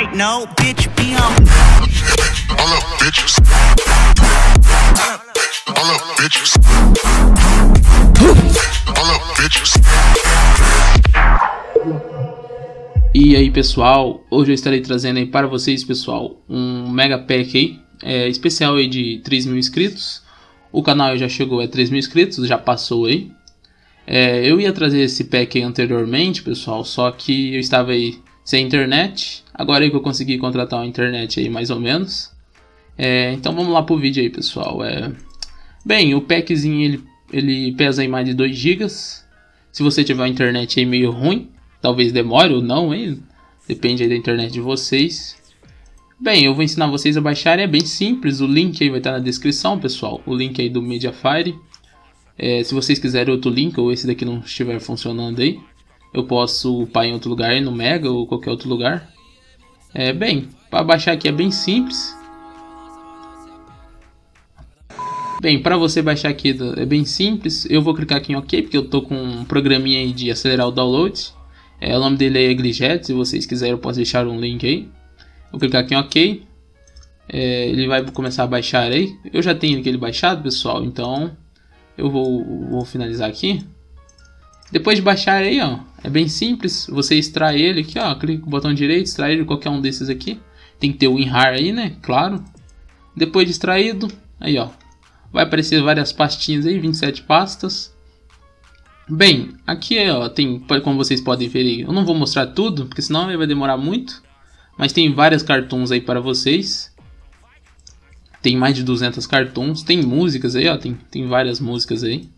I know, bitch, be on. All up, bitches. All up, bitches. E aí pessoal, hoje eu estarei trazendo aí para vocês pessoal um mega pack aí, é, especial aí de 3 mil inscritos. O canal já chegou a 3 mil inscritos, já passou aí. É, eu ia trazer esse pack aí anteriormente pessoal, só que eu estava aí sem internet. Agora que eu consegui contratar uma internet aí mais ou menos. É, então vamos lá pro vídeo aí pessoal. É, bem, o packzinho ele, ele pesa aí mais de 2 GB. Se você tiver uma internet aí meio ruim, Talvez demore ou não, hein? Depende aí da internet de vocês. Bem, eu vou ensinar vocês a baixar, é bem simples, o link aí vai estar na descrição, pessoal. O link aí do Mediafire. É, se vocês quiserem outro link ou esse daqui não estiver funcionando aí, eu posso upar em outro lugar, no Mega ou qualquer outro lugar. É, bem, para baixar aqui é bem simples. Bem, para você baixar aqui é bem simples. Eu vou clicar aqui em OK, porque eu tô com um programinha aí de acelerar o download. É, o nome dele é Eglijet, se vocês quiserem eu posso deixar um link aí. Vou clicar aqui em OK. É, ele vai começar a baixar aí. Eu já tenho aquele baixado, pessoal, então eu vou, vou finalizar aqui. Depois de baixar aí, ó, é bem simples. Você extrai ele aqui, ó, clica com o botão direito, extrai ele qualquer um desses aqui. Tem que ter o WinRAR aí, né? Claro. Depois de extraído, aí ó, vai aparecer várias pastinhas aí, 27 pastas. Bem, aqui ó, tem, como vocês podem ver aí, eu não vou mostrar tudo, porque senão vai demorar muito. Mas tem várias cartoons aí para vocês. Tem mais de 200 cartoons. Tem músicas aí, ó, tem, tem várias músicas aí.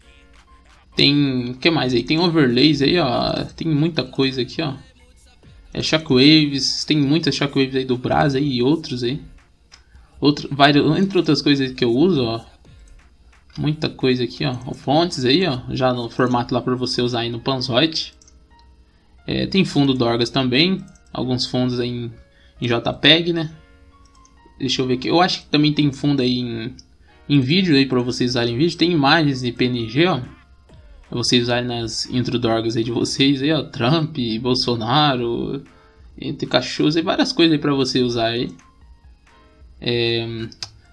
Tem, o que mais aí? Tem overlays aí, ó, tem muita coisa aqui, ó. É shockwaves, tem muitas shockwaves aí do Brasa aí e outros aí. Outro, vários, entre outras coisas que eu uso, ó. Muita coisa aqui, ó. Fontes aí, ó. Já no formato lá para você usar aí no Panzoid. É, tem fundo Dorgas também. Alguns fundos aí em, em, JPEG, né? Deixa eu ver aqui. Eu acho que também tem fundo aí em, em vídeo aí para vocês usarem em vídeo. Tem imagens de PNG, ó. Vocês usarem nas intro Dorgas aí de vocês aí, ó. Trump, Bolsonaro, entre cachorros e várias coisas aí para você usar aí. É,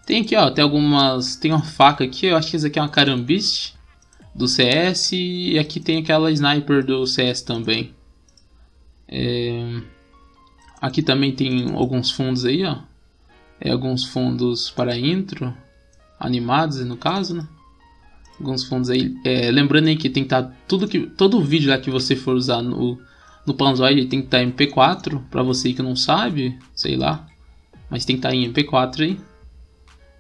tem aqui, ó, tem algumas. Tem uma faca aqui, eu acho que essa aqui é uma carambiste do CS. E aqui tem aquela sniper do CS também. É... Aqui também tem alguns fundos aí, ó. É, alguns fundos para intro, animados no caso, né? Alguns fundos aí. É, lembrando aí que tem que estar tá tudo que todo vídeo lá que você for usar no no Panzoid tem que estar tá em MP4 para você que não sabe, sei lá, mas tem que estar tá em MP4 aí.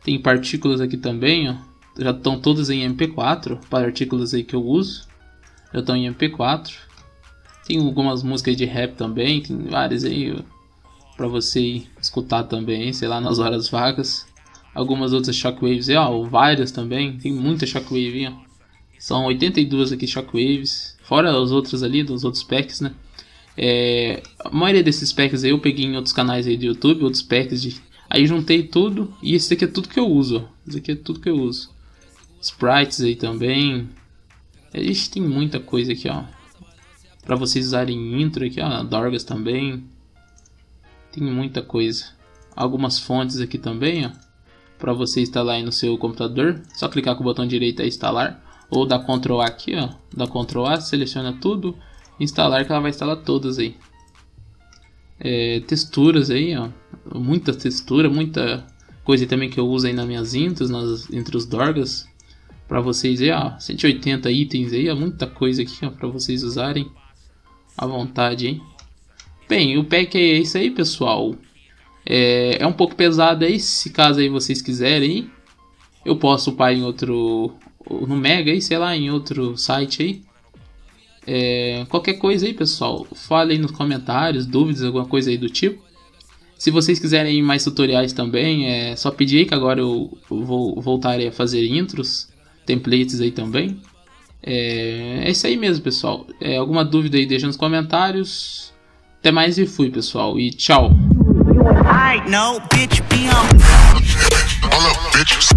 Tem partículas aqui também, ó. Já estão todas em MP4, partículas aí que eu uso. Já estão em MP4. Tem algumas músicas de rap também, tem várias aí para você escutar também, sei lá, nas horas vagas. Algumas outras shockwaves, ó, várias também, tem muita shockwave, ó. São 82 aqui shockwaves, fora os outros ali, dos outros packs, né? É, a maioria desses packs aí eu peguei em outros canais aí do YouTube, outros packs de Aí juntei tudo e esse aqui é tudo que eu uso. Esse aqui é tudo que eu uso. Sprites aí também. Ixi, tem muita coisa aqui, ó. Pra vocês usarem intro aqui, ó. Dorgas também. Tem muita coisa. Algumas fontes aqui também, ó. Pra você instalar aí no seu computador. Só clicar com o botão direito aí instalar. Ou dar Ctrl A aqui, ó. Dá Ctrl A, seleciona tudo. Instalar que ela vai instalar todas aí. É, texturas aí, ó muita textura, muita coisa também que eu uso aí nas minhas intros, nas, entre os Dorgas. Pra vocês aí, ó, 180 itens aí, ó, muita coisa aqui, ó, pra vocês usarem à vontade, hein. Bem, o pack é isso aí, pessoal. É, é um pouco pesado aí, se caso aí vocês quiserem. Eu posso upar em outro, no Mega aí, sei lá, em outro site aí. É, qualquer coisa aí, pessoal, fale aí nos comentários, dúvidas, alguma coisa aí do tipo. Se vocês quiserem mais tutoriais também, é só pedir aí que agora eu vou voltar a fazer intros, templates aí também. É, é isso aí mesmo, pessoal. É, alguma dúvida aí deixa nos comentários. Até mais e fui, pessoal. E tchau. Right, no, bitch, be on. Up, bitches.